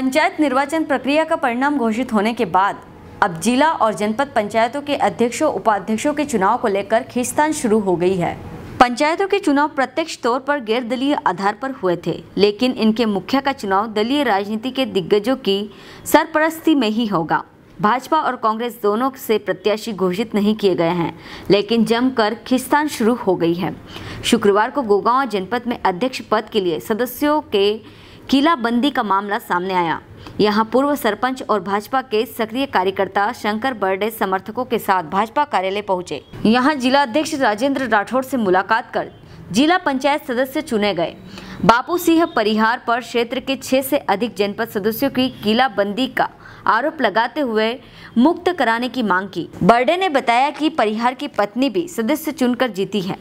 पंचायत निर्वाचन प्रक्रिया का परिणाम घोषित होने के बाद, अब जिला और जनपद पंचायतों के अध्यक्षों, उपाध्यक्षों के चुनाव को लेकर खींचतान शुरू हो गई है। पंचायतों के चुनाव प्रत्यक्ष तौर पर गैर दलीय आधार पर हुए थे, लेकिन इनके मुखिया का चुनाव दलीय राजनीति के दिग्गजों की सरपरस्ती में ही होगा। भाजपा और कांग्रेस दोनों से प्रत्याशी घोषित नहीं किए गए हैं, लेकिन जमकर खिस्तान शुरू हो गई है। शुक्रवार को गोगांव जनपद में अध्यक्ष पद के लिए सदस्यों के किलाबंदी का मामला सामने आया। यहाँ पूर्व सरपंच और भाजपा के सक्रिय कार्यकर्ता शंकर बर्डे समर्थकों के साथ भाजपा कार्यालय पहुँचे। यहाँ जिला अध्यक्ष राजेंद्र राठौड़ से मुलाकात कर जिला पंचायत सदस्य चुने गए। बापू सिंह परिहार पर क्षेत्र के छह से अधिक जनपद सदस्यों की किलाबंदी का आरोप लगाते हुए मुक्त कराने की मांग की। बर्डे ने बताया कि परिहार की पत्नी भी सदस्य चुनकर जीती है।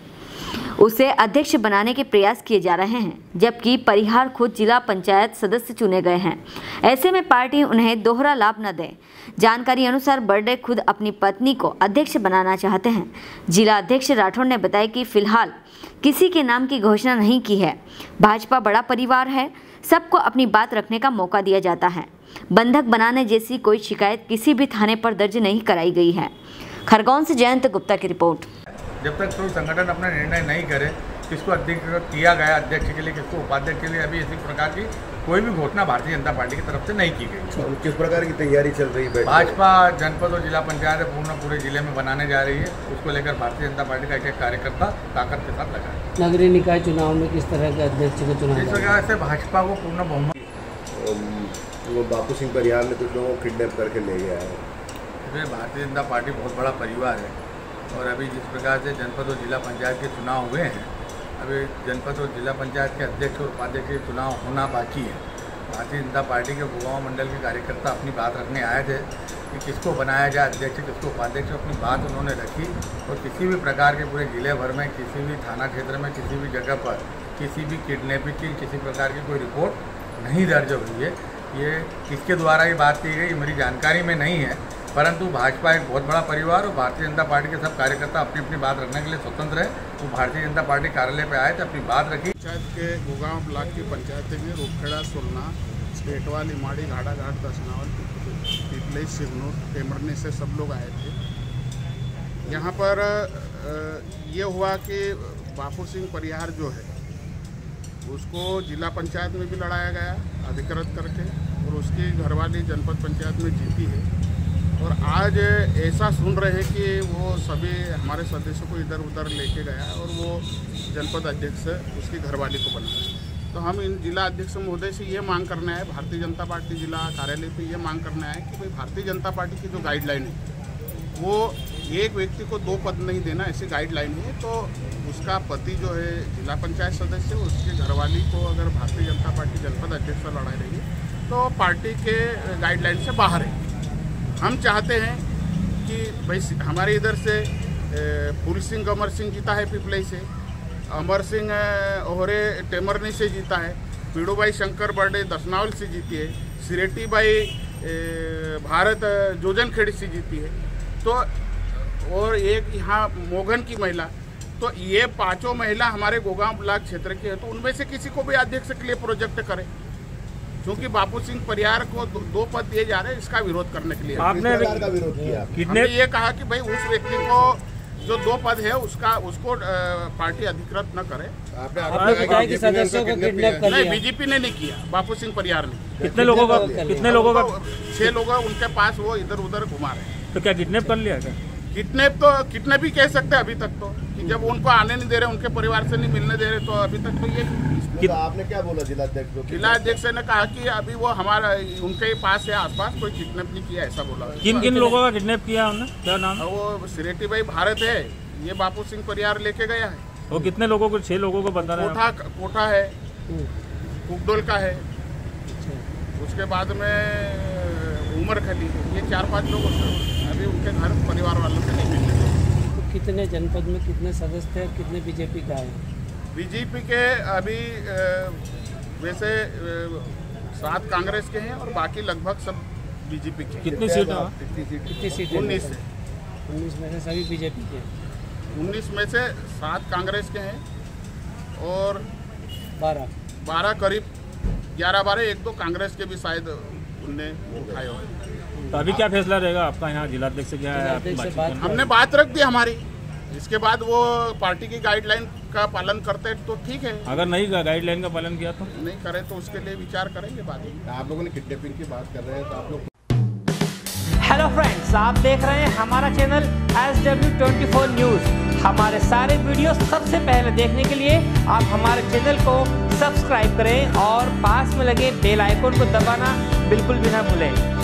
उसे अध्यक्ष बनाने के प्रयास किए जा रहे हैं, जबकि परिहार खुद जिला पंचायत सदस्य चुने गए हैं। ऐसे में पार्टी उन्हें दोहरा लाभ न दे। जानकारी अनुसार बर्डे खुद अपनी पत्नी को अध्यक्ष बनाना चाहते हैं। जिला अध्यक्ष राठौर ने बताया कि फ़िलहाल किसी के नाम की घोषणा नहीं की है। भाजपा बड़ा परिवार है, सबको अपनी बात रखने का मौका दिया जाता है। बंधक बनाने जैसी कोई शिकायत किसी भी थाने पर दर्ज नहीं कराई गई है। खरगोन से जयंत गुप्ता की रिपोर्ट। जब तक कोई संगठन अपना निर्णय नहीं करे किसको अध्यक्ष किया गया अध्यक्ष के लिए किसको उपाध्यक्ष के लिए अभी इसी प्रकार की कोई भी घोषणा भारतीय जनता पार्टी की तरफ़ से नहीं की गई किस प्रकार की तैयारी चल रही है भाजपा जनपद और जिला पंचायत पूर्ण पूरे ज़िले में बनाने जा रही है। उसको लेकर भारतीय जनता पार्टी का एक एक कार्यकर्ता ताकत के साथ लगा है नगरीय निकाय चुनाव में किस तरह के अध्यक्ष का चुनाव इस प्रकार से भाजपा को पूर्ण बहुमत वो बापू सिंह परिहार ने कुछ लोगों को किडनैप करके ले गया है। भारतीय जनता पार्टी बहुत बड़ा परिवार है। और अभी जिस प्रकार से जनपद और जिला पंचायत के चुनाव हुए हैं, अभी जनपद और जिला पंचायत के अध्यक्ष और उपाध्यक्ष के चुनाव होना बाकी है। भारतीय जनता पार्टी के भुगांव मंडल के कार्यकर्ता अपनी बात रखने आए थे कि किसको बनाया जाए, अध्यक्ष किसको उपाध्यक्ष, अपनी बात उन्होंने रखी और किसी भी प्रकार के पूरे ज़िले भर में, किसी भी थाना क्षेत्र में, किसी भी जगह पर, किसी भी किडनेपिंग की, किसी प्रकार की कोई रिपोर्ट नहीं दर्ज हुई है। ये किसके द्वारा ये बात की गई मेरी जानकारी में नहीं है। परंतु भाजपा एक बहुत बड़ा परिवार और भारतीय जनता पार्टी के सब कार्यकर्ता अपनी अपनी बात रखने के लिए स्वतंत्र है। वो भारतीय जनता पार्टी कार्यालय पे आए थे, अपनी बात रखी। पंचायत के गुगांव ब्लॉक की पंचायतें में रूपखेड़ा, सोलना स्टेटवा लिमाड़ी घाटा घाट दसनावल, पिपले सिरनूर टेमरनी से सब लोग आए थे। यहाँ पर ये हुआ कि बापू सिंह परिहार जो है, उसको जिला पंचायत में भी लड़ाया गया, अधिकृत करके, और उसकी घरवाली जनपद पंचायत में जीती है। और आज ऐसा सुन रहे हैं कि वो सभी हमारे सदस्यों को इधर उधर लेके गया है और वो जनपद अध्यक्ष उसकी घरवाली को बनाया तो हम इन जिला अध्यक्ष महोदय से ये मांग करना है भारतीय जनता पार्टी जिला कार्यालय पे ये मांग करना है कि भाई भारतीय जनता पार्टी की जो गाइडलाइन है, वो एक व्यक्ति को दो पद नहीं देना ऐसी गाइडलाइन है तो उसका पति जो है जिला पंचायत सदस्य, उसकी घरवाली को अगर भारतीय जनता पार्टी जनपद अध्यक्ष से लड़ा रही है तो पार्टी के गाइडलाइन से बाहर है। हम चाहते हैं कि भाई हमारे इधर से ए, सिंह अमर सिंह जीता है पिपलई से। अमर सिंह ओहरे टेमरनी से जीता है। पीड़ूबाई शंकर बर्डे दसनावल से जीती है। सिरेटी बाई भारत जोजनखेड़ी से जीती है। तो और एक यहाँ मोगन की महिला तो ये पाँचों महिला हमारे गोगांव ब्लॉक क्षेत्र की है तो उनमें से किसी को भी अध्यक्ष के लिए प्रोजेक्ट करें। क्योंकि बापू सिंह परिहार को दो, दो पद दिए जा रहे हैं इसका विरोध करने के लिए। प्रकार का विरोध किया? हमने ये कहा कि भाई उस व्यक्ति को जो दो पद है उसका उसको पार्टी अधिकृत न करे। आपने आपने बताया कि सदस्यों को किडनैप कर नहीं लिया। बीजेपी ने नहीं किया बापू सिंह परिहार ने कितने लोगों का कितने लोगों का छह लोग उनके पास वो इधर उधर घुमा रहे हैं। तो क्या किडनैप कर लिया क्या? किडनैप तो किडनैप ही कह सकते हैं अभी तक तो कि जब उनको आने नहीं दे रहे उनके परिवार से नहीं मिलने दे रहे तो अभी तक तो ये तो आपने क्या बोला जिला अध्यक्ष को? जिला अध्यक्ष ने कहा कि अभी वो हमारा उनके ही पास है आसपास कोई किडनैप नहीं किया ऐसा बोला। किन किन लोगों का किडनैप किया उन्होंने? क्या नाम? वो सिरेटी भाई भारत है ये बापू सिंह परिहार लेके गया है। वो कितने लोगों को छह लोगों को बता रहे कोठा कोठा है कुकडोल का है। उसके बाद में उमर खली ये चार पाँच लोग अभी उनके घर परिवार वालों से नहीं मिले। तो कितने जनपद में कितने सदस्य थे कितने बीजेपी का है? बीजेपी के अभी वैसे सात कांग्रेस के हैं और बाकी लगभग सब बीजेपी के कितनी सीट कितनी सीट? उन्नीस से। उन्नीस में से सभी बीजेपी के उन्नीस में से सात कांग्रेस के हैं और बारह। बारह करीब ग्यारह बारह एक दो कांग्रेस के भी शायद उनने उठाए हुए तो अभी क्या फैसला रहेगा? आपका यहाँ जिलाध्यक्ष से क्या है? हमने बात रख दी हमारी। इसके बाद वो पार्टी की गाइडलाइन का पालन करते तो ठीक है। अगर नहीं गाइडलाइन का पालन किया तो? नहीं करे तो उसके लिए विचार करेंगे बाद में। आप लोगों ने किडनैपिंग की बात कर रहे हैं तो आप लोग हेलो फ्रेंड्स आप देख रहे हैं हमारा channel S W twenty four news हमारे सारे वीडियो सबसे पहले देखने के लिए आप हमारे चैनल को सब्सक्राइब करें और पास में लगे बेल आइकन को दबाना बिल्कुल भी ना भूलें।